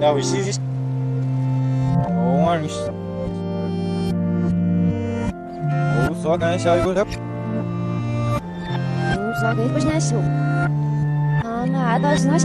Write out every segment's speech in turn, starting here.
now is this orange só ganha se agora só depois nasceu ah nada é nós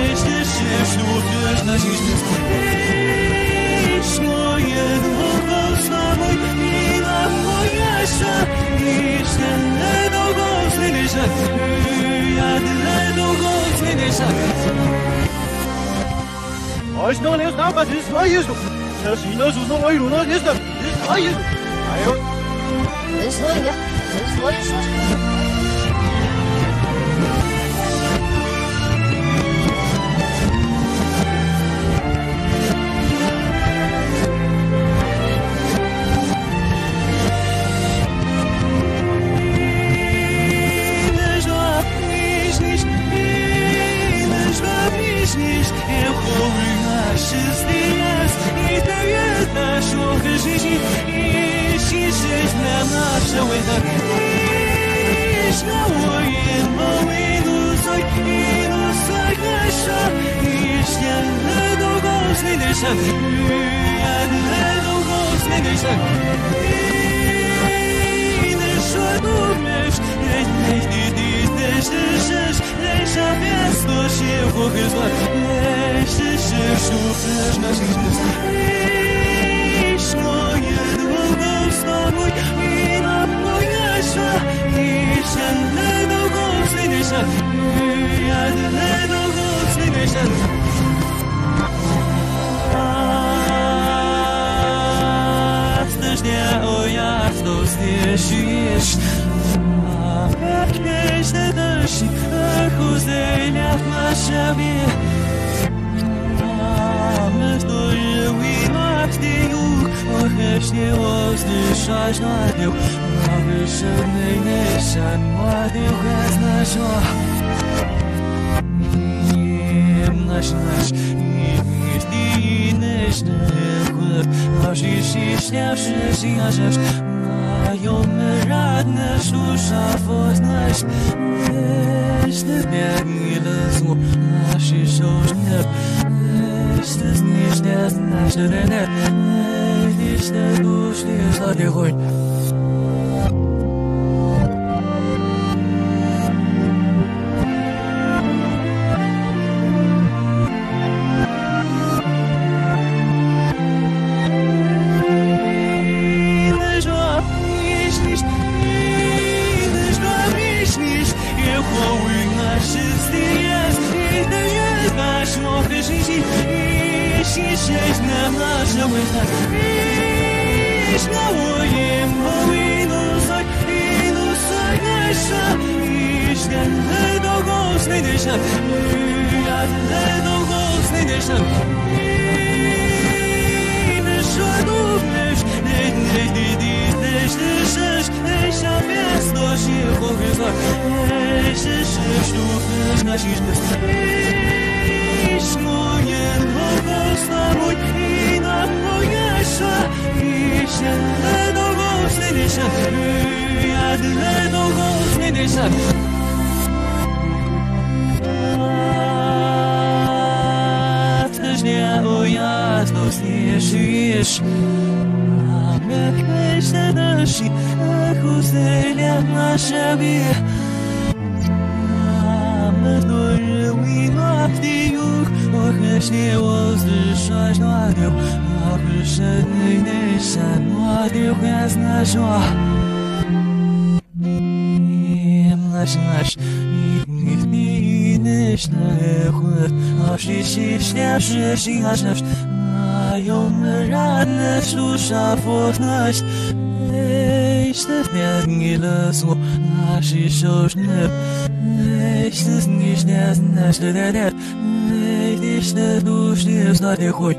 这是啥意思？还是那个啥意思？啥意思？还是那书上那一路那意思？这是啥意思？哎呦，所以说，所以说。为何你笑我眼盲，一路碎，一路碎，还剩一线在多高处的相遇，啊，在多高处的相遇，你能说不灭？泪滴滴，泪深深，泪上面所写或刻的，是是数字，还是说？nos jeździsz A jakieś te deszcz Akuzdenia na siebie Mamy to je uimaknieju Ochęśnie ozdyszaś na dniu Mamy żadnej niesian Ładnie ukaznaszła Nasz, nasz, nie, nie, nie, nie, nie, nie, nie, nie, nie, nie, nie, znajome, radne, szusza, woznaś, myślę, biegnie, lezu, nasi żołnie, myślę, zniżnie, znaczy, rynek, myślę, dusznie, zadiechoń. wszyscy jest I to jest wasz młody żyć I jeśli się na marze łyta I znowu jem po minusach Minusach nasza I ślęte do głosnej dyszam I ślęte do głosnej dyszam I ślęte do głosnej dyszam nacisz Dziś moje poznałój i na mojesza Idzie ledo gozny dysza Jad ledo gozny dysza Też nie ojadno zniesisz Mamy hejsze nasi Echo 些我是耍耍的，我不是你的山，我的孩子那说。Nasz, i myślę, choć jeśli śnieży się aż nasz, mają ranę szusza fornać, işte fiyatıyla so aşı şoşnep, işte nişnes neşte de вечная душная знание хоть.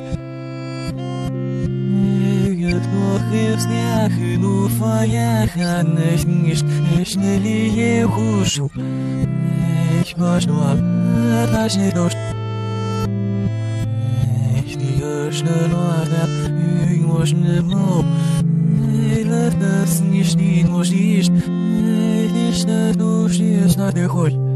плохих снях и ну фаях, а наш нежно ли я хушу. Эх, важно, а наш не дождь. Эх, не ясно, ладно, и можно моб. Эх, лето снишь, не можешь, эх, нежно душь, не знать хоть.